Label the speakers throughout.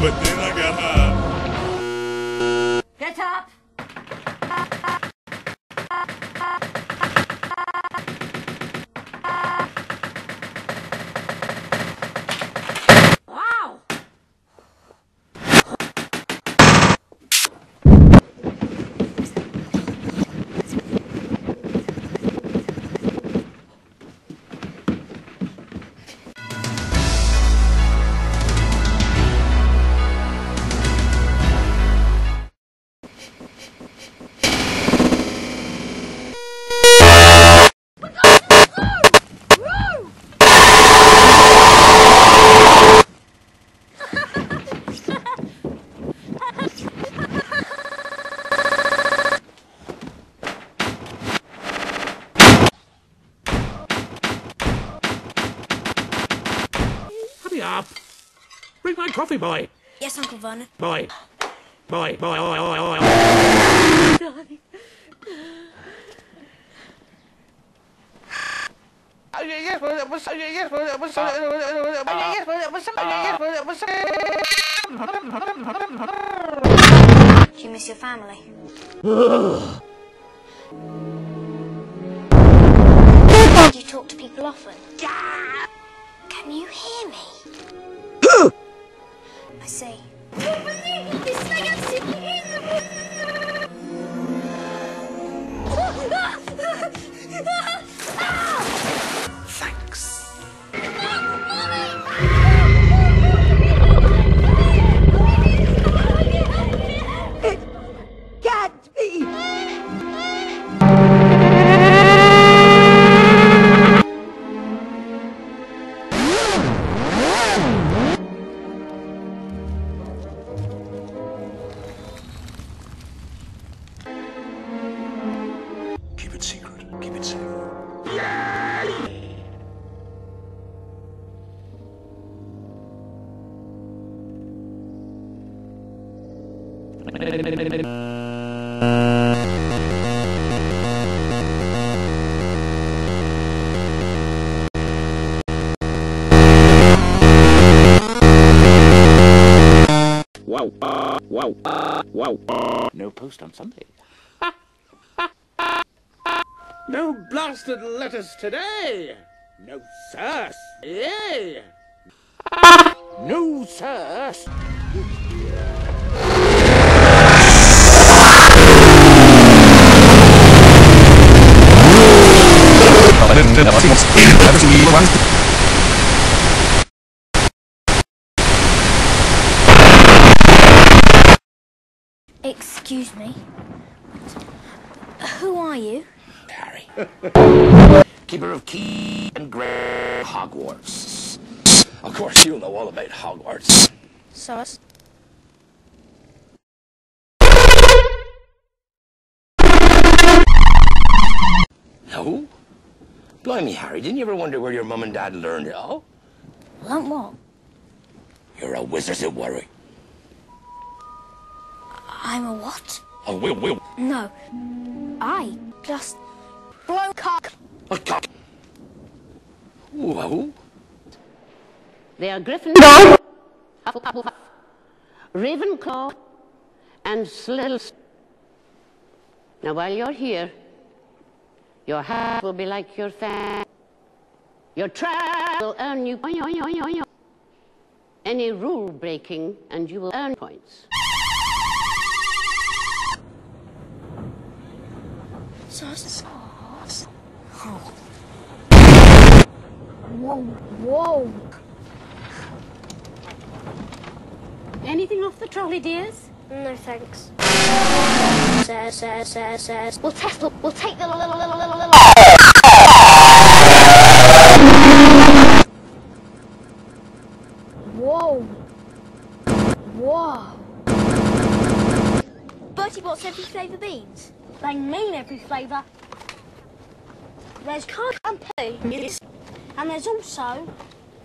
Speaker 1: but then I
Speaker 2: up!
Speaker 3: Bring my coffee, boy!
Speaker 4: Yes, Uncle Vernon.
Speaker 3: Boy! Boy, boy, boy, boy, boy.
Speaker 4: Do you miss your family? Do you talk to people often? Can you hear me? I see.
Speaker 3: Thanks.
Speaker 1: It can't be!
Speaker 3: Wow, uh, wow, uh, wow. Uh. No post on Sunday. No blasted letters today! No sirs! Yay! no sirs!
Speaker 4: Excuse me. Who are you?
Speaker 3: Keeper of key and grey Hogwarts. Of course, you'll know all about Hogwarts.
Speaker 4: Sus.
Speaker 3: No? Blimey, Harry, didn't you ever wonder where your mum and dad learned it all?
Speaker 4: Learn what?
Speaker 3: You're a wizard at worry.
Speaker 4: I'm a what?
Speaker 3: Oh, will, will.
Speaker 4: No. I just broke up.
Speaker 3: What cock? Whoa.
Speaker 5: They are Gryffindor, Hufflepuff, Ravenclaw, and Slytherin. Now, while you're here, your hat will be like your fan. Your trap will earn you any rule breaking, and you will earn points.
Speaker 4: Sus. Whoa, whoa.
Speaker 5: Anything off the trolley, dears?
Speaker 4: No thanks. Says, says, says, says. We'll test. We'll, we'll take the little, little, little, little, little. Whoa. Whoa. Bertie bought every flavour beans. They mean every flavour. There's cock and peas, and there's also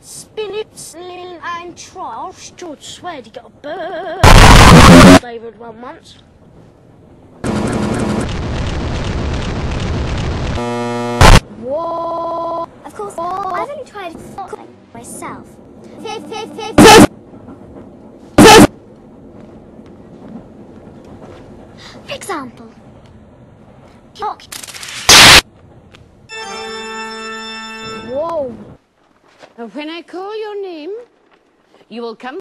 Speaker 4: spinach and trash. George swears he got a bird favoured one once. Whoa! Of course, I've only tried myself. For example,
Speaker 5: cock. When I call your name, you will come.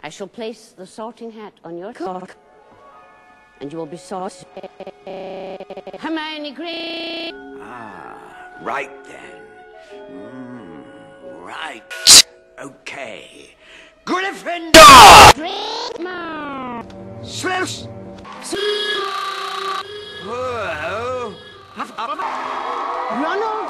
Speaker 5: I shall place the sorting hat on your cork. And you will be sorted. Hermione Gray.
Speaker 6: Ah, right then. Mm, right. Okay. Gryffindor! Sluice! Whoa!
Speaker 5: Ronald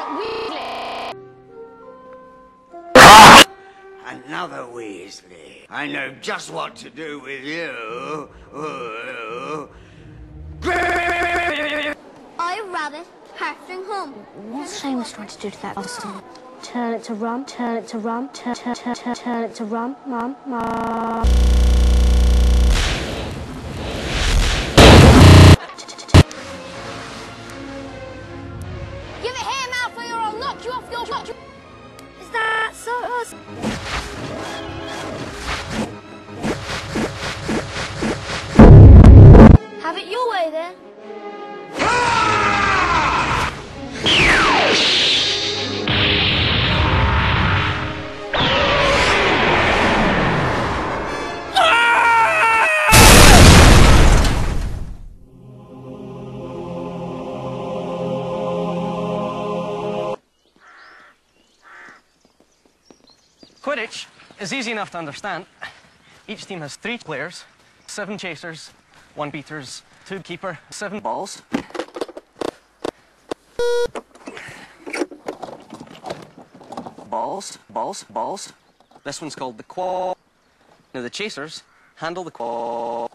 Speaker 6: Another Weasley. I know just what to do with you. Whoa.
Speaker 4: I rabbit hacking home. What's Seamus trying to do to that bastard? Turn it to rum, turn it to rum, turn, turn, turn, turn, turn it to rum, mum, mum. Give it here, Malfoy, or I'll knock you off your watch. Is us? Have it your way then.
Speaker 7: Is easy enough to understand. Each team has three players, seven chasers, one beaters, two keeper, seven balls. Balls, balls, balls. This one's called the quaw. Now the chasers handle the quaw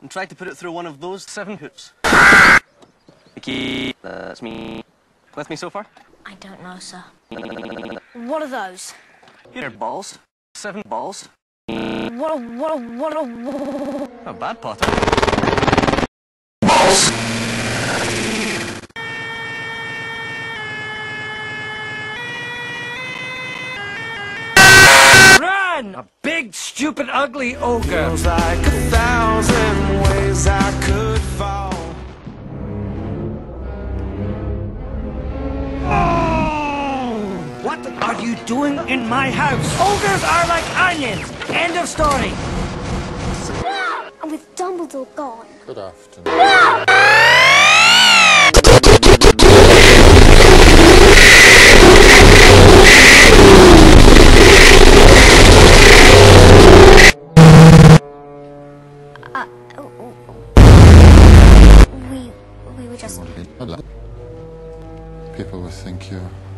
Speaker 7: and try to put it through one of those seven hoops. Mickey, that's me. With me so far?
Speaker 4: I don't know, sir. What are those?
Speaker 7: Here are balls. Seven balls.
Speaker 4: What a, what a, what a, what
Speaker 7: Not bad, Potter.
Speaker 8: Run! A big, stupid, ugly ogre.
Speaker 9: Feels like a thousand ways I could
Speaker 8: doing in my house? Ogres are like onions. End of story.
Speaker 4: And with Dumbledore gone.
Speaker 1: Good afternoon. Uh, oh, oh, oh.
Speaker 4: We, we were just.
Speaker 1: People will think you're.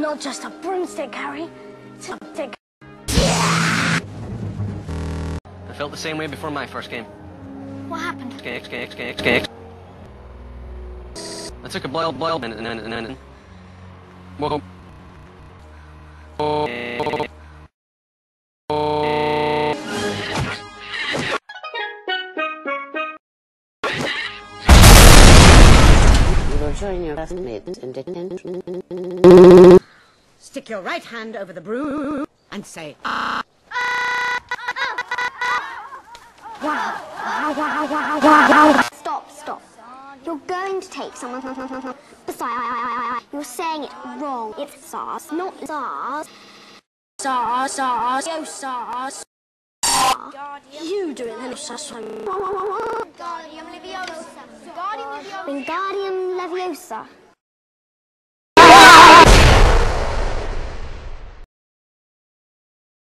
Speaker 4: Not just a broomstick, Harry. It's a stick.
Speaker 7: I felt the same way before my first game.
Speaker 4: What happened?
Speaker 7: Skate, skate, skate, skate. I took a boil, boil minute and then, and then. Whoa. Whoa.
Speaker 5: You will join your classmates in
Speaker 2: Stick your right hand over the broom and say, ah.
Speaker 4: Stop, stop. You're going to take someone. Besides, you're saying it wrong. It's SARS, not SARS. SARS, SARS, yo, SARS. You do it then, SARS. Wingardium Leviosa. Wingardium Leviosa.